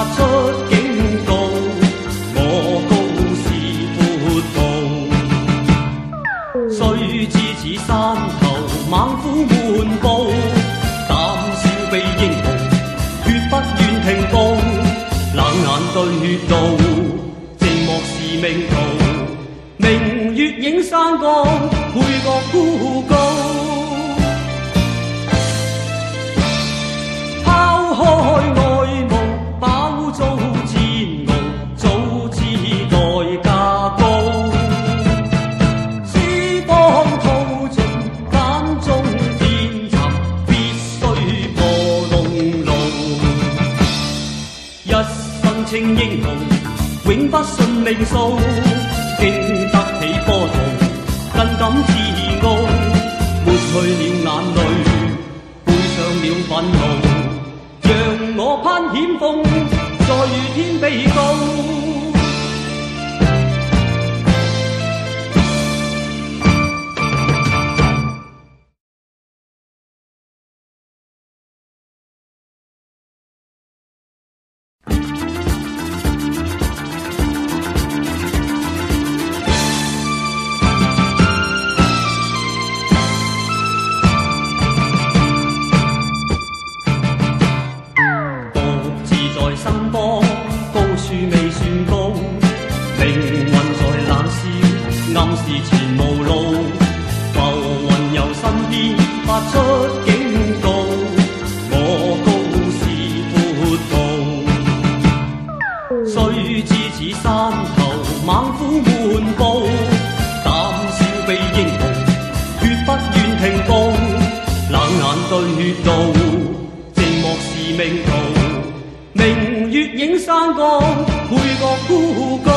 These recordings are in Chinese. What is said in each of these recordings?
发出警告，我高是闊步，雖知此山頭猛虎滿布，膽小比英雄，決不願停步，冷眼對道，寂寞是命途。明月映山崗，配樂孤高。称英雄，永不信命数，经得起波涛，更感自傲。抹去了眼泪，背上了愤怒。让我攀险峰，再遇天比高。命運在冷笑，暗示前無路。浮雲由身邊發出警告，我高是闊步，雖知此山頭猛虎滿布，膽小比英雄，決不願停步，冷眼對道。寂寞是命途，明月映山崗，配樂孤高。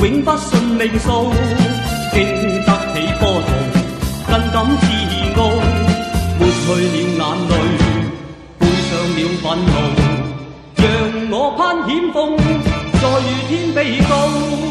永不信命数，经得起波涛，更感自傲。抹去了眼泪，背上了愤怒。让我攀险峰，再遇天比高。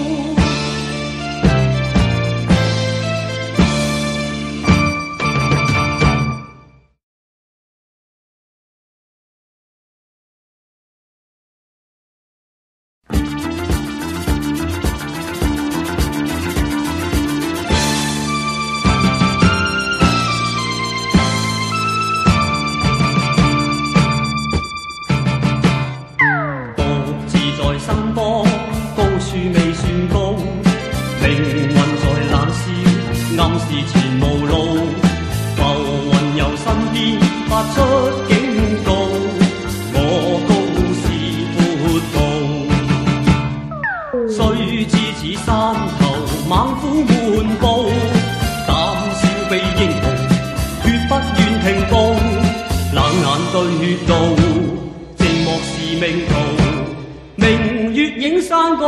發出警告，我高是闊步，雖知此山頭猛虎滿布，膽小比英雄，決不願停步，冷眼對道。寂寞是命途，明月映山崗，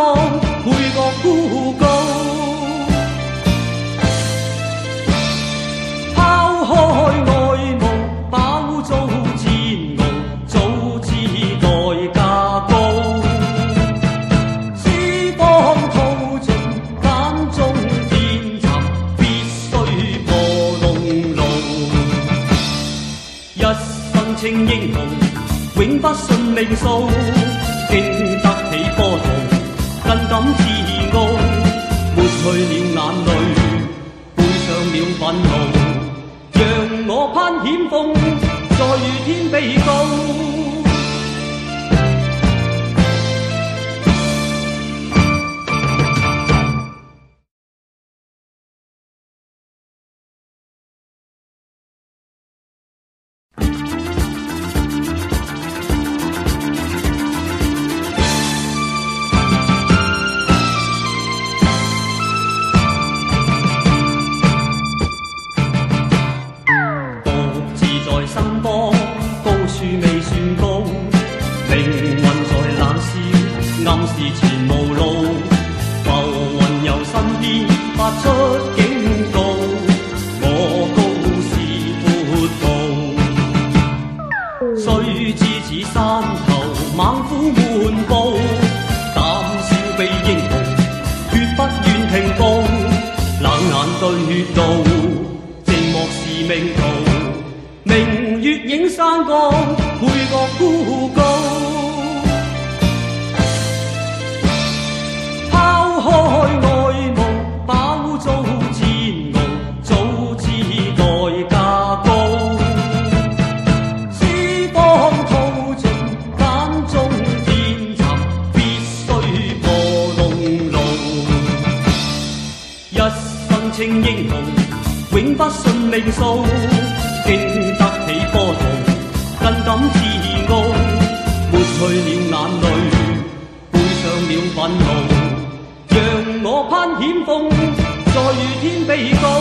稱英雄，永不信命數。經得起波動，更感自傲。抹去了眼淚，背上了憤怒。讓我攀險峰，再遇天被告。是前无路，浮云由身边发出警告，我高是闊步，雖知此山頭猛虎滿布，膽小比英雄，決不願停步，冷眼對路，寂寞是命途。月影山岗，每个孤高。抛开爱慕，把污糟煎熬，早知代价高。珠当吐尽，眼中天沉，必须破笼笼。一身清英雄，永不信命数，敬。起波涛，更感自傲，抹去了眼泪，背上了愤怒，让我攀险峰，再與天比高。